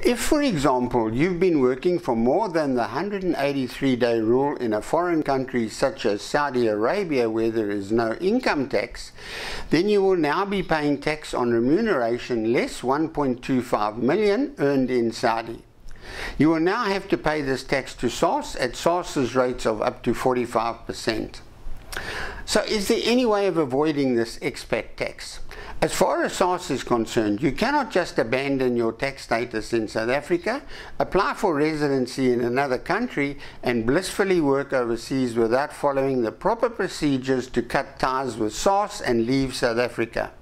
If, for example, you've been working for more than the 183 day rule in a foreign country such as Saudi Arabia where there is no income tax, then you will now be paying tax on remuneration less 1.25 million earned in Saudi. You will now have to pay this tax to SARS at SARS's rates of up to 45%. So is there any way of avoiding this expat tax? As far as SARS is concerned, you cannot just abandon your tax status in South Africa, apply for residency in another country, and blissfully work overseas without following the proper procedures to cut ties with SARS and leave South Africa.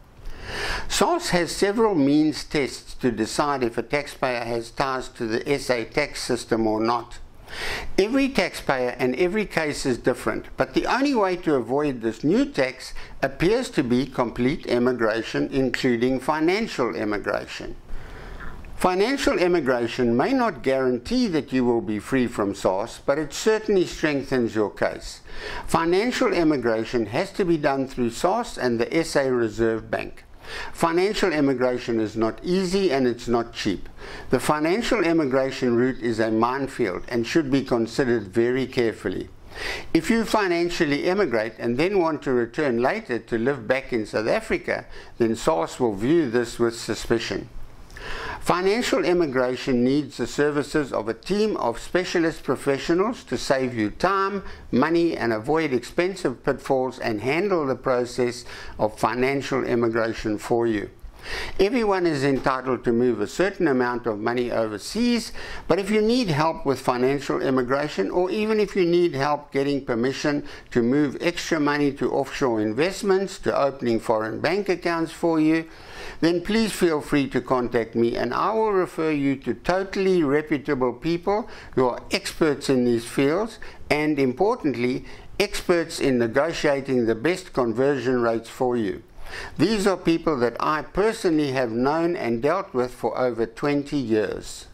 SARS has several means tests to decide if a taxpayer has ties to the SA tax system or not. Every taxpayer and every case is different, but the only way to avoid this new tax appears to be complete emigration, including financial emigration. Financial emigration may not guarantee that you will be free from SARS, but it certainly strengthens your case. Financial emigration has to be done through SARS and the SA Reserve Bank. Financial emigration is not easy and it's not cheap. The financial immigration route is a minefield and should be considered very carefully. If you financially emigrate and then want to return later to live back in South Africa, then SARS will view this with suspicion. Financial immigration needs the services of a team of specialist professionals to save you time, money, and avoid expensive pitfalls and handle the process of financial immigration for you. Everyone is entitled to move a certain amount of money overseas, but if you need help with financial immigration, or even if you need help getting permission to move extra money to offshore investments, to opening foreign bank accounts for you, then please feel free to contact me and I will refer you to totally reputable people who are experts in these fields and importantly, experts in negotiating the best conversion rates for you. These are people that I personally have known and dealt with for over 20 years.